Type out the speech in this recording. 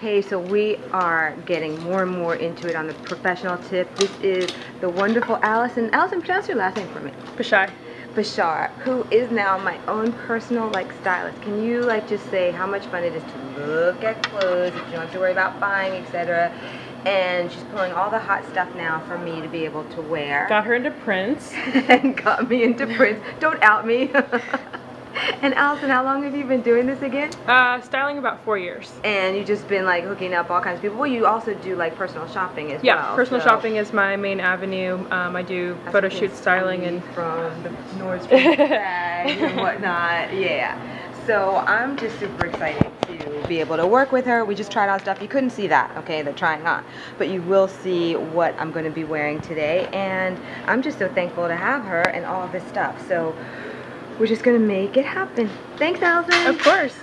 Hey, so we are getting more and more into it on the professional tip. This is the wonderful Allison. Allison, pronounce your last name for me. Bashai. Bashar, who is now my own personal like stylist. Can you like just say how much fun it is to look at clothes if you don't have to worry about buying, etc. And she's pulling all the hot stuff now for me to be able to wear. Got her into prints. and got me into prints. Don't out me. and Allison, how long have you been doing this again? Uh, styling about four years. And you've just been like hooking up all kinds of people. Well, you also do like personal shopping as Yeah, well. Yeah, personal so shopping is my main avenue. Um, I do that's photo shoot styling and from the Nordstrom bag and whatnot. Yeah. So I'm just super excited to be able to work with her. We just tried on stuff. You couldn't see that, okay, the trying on. But you will see what I'm going to be wearing today. And I'm just so thankful to have her and all of this stuff. So we're just to make it happen. Thanks, Allison. of course.